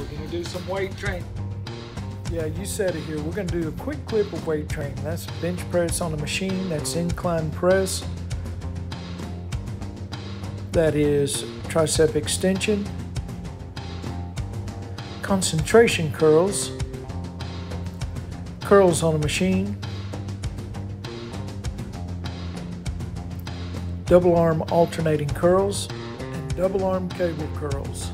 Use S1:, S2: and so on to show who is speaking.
S1: We're gonna do some weight training.
S2: Yeah, you said it here. We're going to do a quick clip of weight training. That's bench press on a machine. That's incline press. That is tricep extension. Concentration curls. Curls on a machine. Double arm alternating curls and double arm cable curls.